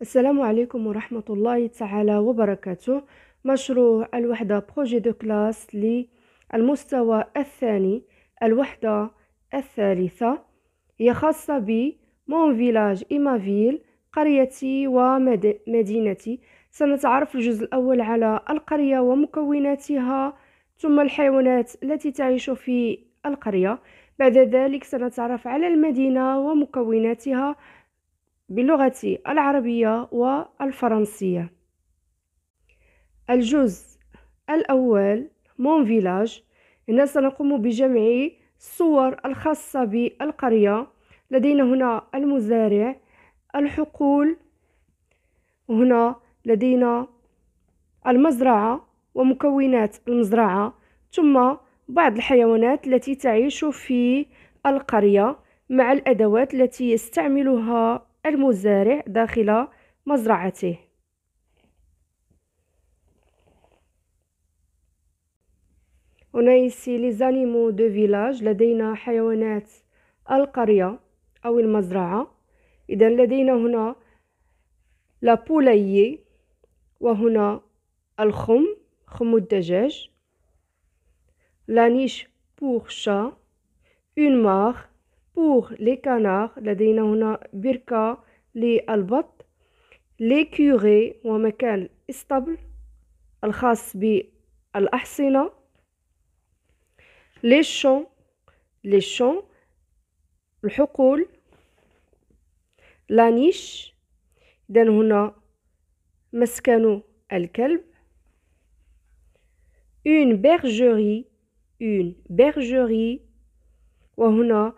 السلام عليكم ورحمة الله تعالى وبركاته. مشروع الوحدة projet de classe للمستوى الثاني الوحدة الثالثة. هي خاصة ب mon village et ma ville قريتي ومدينتي. سنتعرف الجزء الأول على القرية ومكوناتها ثم الحيوانات التي تعيش في القرية. بعد ذلك سنتعرف على المدينة ومكوناتها. باللغة العربية والفرنسية. الجزء الأول مون فيلاج هنا سنقوم بجمع الصور الخاصة بالقرية. لدينا هنا المزارع الحقول. وهنا لدينا المزرعة ومكونات المزرعة. ثم بعض الحيوانات التي تعيش في القرية مع الأدوات التي يستعملها المزارع داخل مزرعته. هنا les animaux du village لدينا حيوانات القرية أو المزرعة. إذا لدينا هنا le poulailler وهنا الخم خم الدجاج. la niche pour chat une mare pour les canards لدينا هنا بركة للبط l'écurie ومكان اسطبل الخاص بالأحصنة les champs les champs الحقول la niche إذا هنا مسكن الكلب une bergerie une bergerie وهنا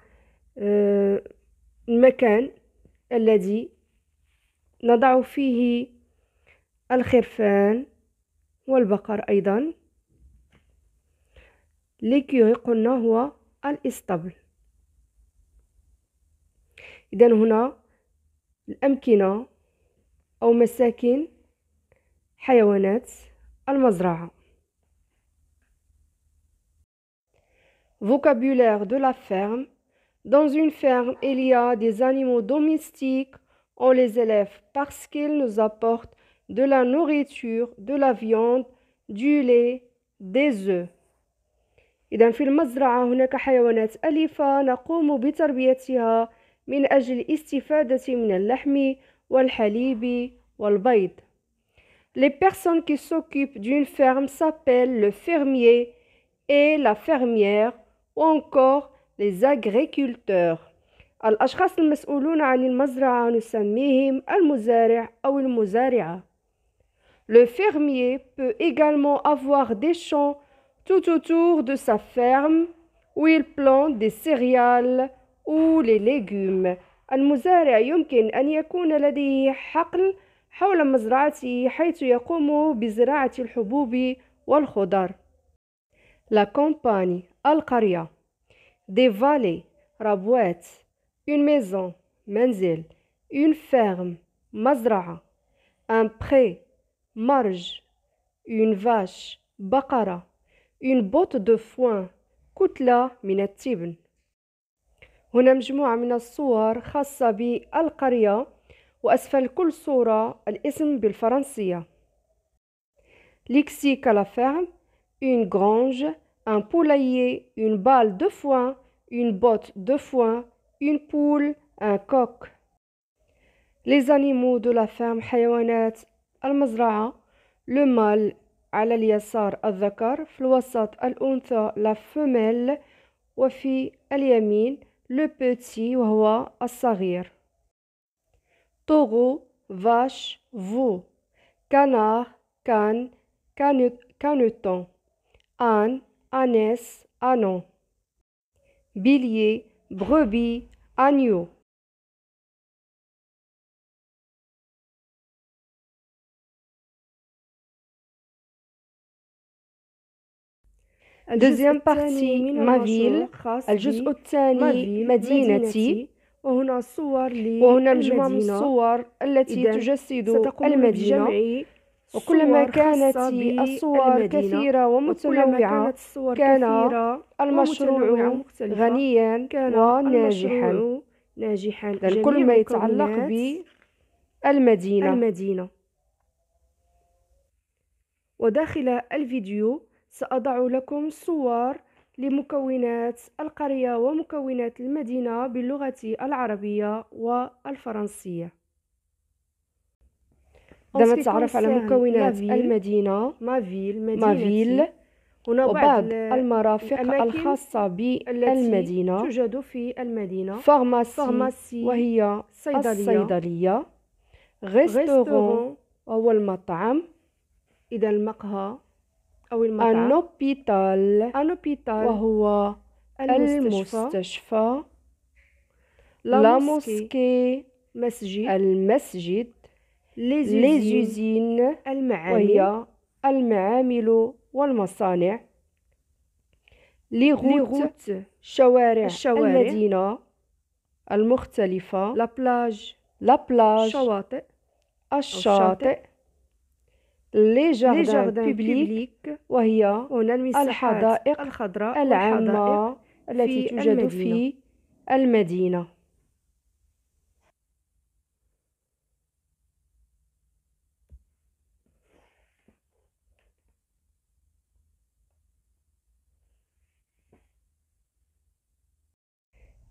المكان الذي نضع فيه الخرفان والبقر أيضا ليكيوي قلنا هو الإسطبل إذا هنا الأمكنة أو مساكن حيوانات المزرعة Vocabulaire de la ferme. Dans une ferme, il y a des animaux domestiques. On les élève parce qu'ils nous apportent de la nourriture, de la viande, du lait, des œufs. إذا في المزرعة هناك حيوانات أليفة نقوم بتربيتها من أجل الاستفادة من اللحم والحليب والبيض. Les personnes qui s'occupent d'une ferme s'appellent le fermier et la fermière ou encore les agriculteurs. الأشخاص المسؤولون عن المزرعة نسميهم المزارع أو المزارعة. Le fermier peut également avoir des champs tout autour de sa ferme où il plante des céréales ou les légumes. المزارع يمكن أن يكون لديه حقل حول مزرعته حيث يقوم بزراعة الحبوب والخضر. La campagne القرية des vallées ربوات une maison منزل une ferme مزرعة un pré مرج une vache بقرة une botte de foin كتلة من التبن هنا مجموعة من الصور خاصة بالقرية وأسفل كل صورة الاسم بالفرنسية ليكسيك la ferme une grange un poulailler, une balle de foin, une botte de foin, une poule, un coq. Les animaux de la ferme حيوانات المزرعة le mâle على اليسار الذكر في الوسط الأنثى la femelle وفي اليمين le petit وهو الصغير taureau vache veau canard canne caneton âne ânesse, ânon. Bélier, brebis, agneau. Deuxième partie ما ville. الجزء الثاني مدينتي وهنا صور وهنا مجموعة من الصور التي تجسد المدينة وكلما كانت الصور كثيرة ومتنوعة كان المشروع غنيا وناجحا. ناجحا. كل ما يتعلق المدينة المدينة. وداخل الفيديو سأضع لكم صور لمكونات القرية ومكونات المدينة باللغة العربية والفرنسية. عندما تعرف على مكونات المدينة. ما فيل ما فيل هنا بعض المرافق الخاصة بالمدينة. توجد في المدينة. pharmacie وهي صيدلية, الصيدلية. restaurant وهو المطعم. إذا المقهى أو المطعم. un hôpital un hôpital وهو المستشفى, المستشفى. la mosquée مسجد المسجد. les usines المعامل وهي المعامل والمصانع. la route شوارع الشوارع المدينة المختلفة. la plage la plage شواطئ الشاطئ. les jardins publics وهي الحدائق الخضراء العامة التي توجد. في المدينة.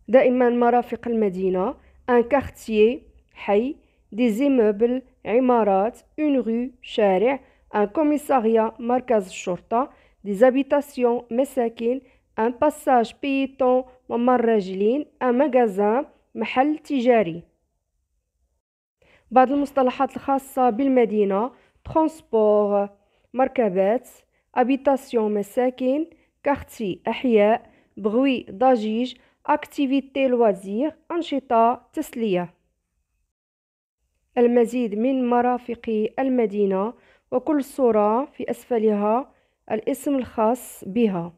دائما مرافق المدينة un quartier حي des immeubles عمارات une rue شارع un commissariat مركز الشرطة des habitations مساكن un passage piéton ممر راجلين un magasin محل تجاري. بعض المصطلحات الخاصة بالمدينة transports مركبات habitations مساكن quartiers أحياء بغوي ضجيج activités loisirs أنشطة تسلية المزيد من مرافق المدينة وكل صورة في أسفلها الاسم الخاص بها.